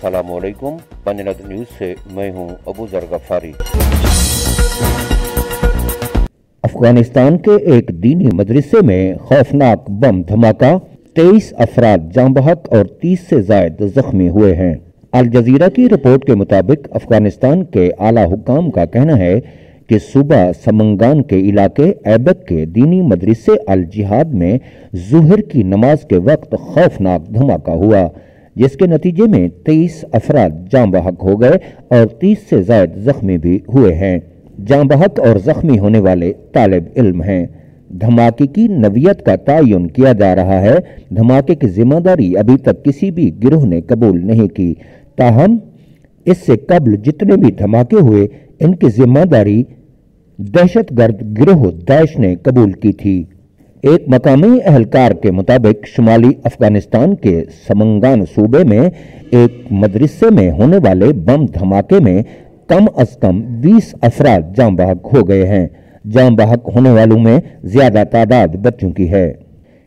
सलामुअलैकुम। Panjnad news से मैं हूँ अबू जर गफारी अफ़गानिस्तान के एक दीनी मदरसे में खौफनाक बम धमाका, तेईस अफराद जाम बहक और तीस से जायद जख्मी हुए हैं। अल जजीरा की रिपोर्ट के मुताबिक अफ़गानिस्तान के आला हुकाम का कहना है कि सुबह समंगान के इलाके ऐबक के दीनी मदरसे अल जिहाद में जुहर की नमाज़ के वक्त खौफनाक धमाका हुआ। जिसके नतीजे में तेईस अफराद जाम बहक हो गए और तीस से जायद जख्मी भी हुए हैं। जाम बहक और जख्मी होने वाले तालब इल्म हैं। धमाके की नवियत का तयन किया जा रहा है। धमाके की ज़िम्मेदारी अभी तक किसी भी गिरोह ने कबूल नहीं की। ताहम, इससे कबल जितने भी धमाके हुए, इनकी ज़िम्मेदारी दहशतगर्द गिरोह दैश ने कबूल की थी। एक मकामी अहलकार के मुताबिक शुमाली अफ़गानिस्तान के समंगान सूबे में एक मदरसे में होने वाले बम धमाके में कम अज कम 20 अफराद जाम बहक हो गए हैं। जाम बहक होने वालों में ज़्यादा तादाद बच्चों की है।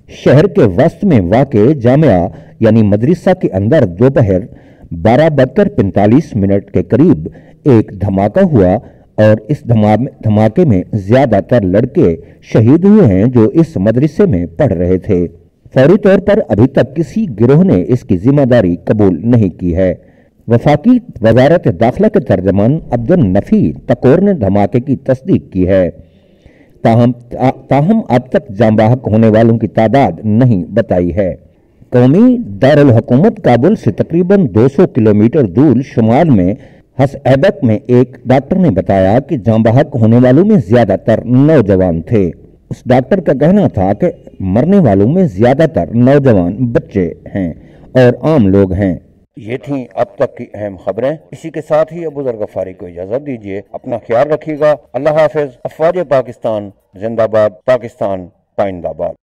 शहर के वस्त में वाक़ जामिया, यानी मदरसा के अंदर दोपहर बारह बजकर पैंतालीस मिनट के करीब एक धमाका हुआ और इस धमाके में ज़्यादातर लड़के शहीद हुए हैं जो इस मदरसे में पढ़ रहे थे। फौरी तौर पर अभी तक किसी गिरोह ने इसकी ज़िम्मेदारी कबूल नहीं की है। वफाकी वजारत दाखिला के तर्जमान अब्दुल नफी तकोर ने धमाके की तस्दीक की है। ताहम ताहम अब तक जामबाहक होने वालों की तादाद नहीं बताई है। कौमी दारकूमत काबुल से तकरीबन 200 किलोमीटर दूर शुमाल में हस एबक में एक डॉक्टर ने बताया कि जामबाहक होने वालों में ज़्यादातर नौजवान थे। उस डॉक्टर का कहना था कि मरने वालों में ज़्यादातर नौजवान बच्चे हैं और आम लोग हैं। ये थी अब तक की अहम खबरें। इसी के साथ ही अबू गफारी को इजाज़त दीजिए। अपना ख्याल रखिएगा। अल्लाह हाफिज। अफवाज पाकिस्तान, जिंदाबाद। पाकिस्तान, पाइंदाबाद।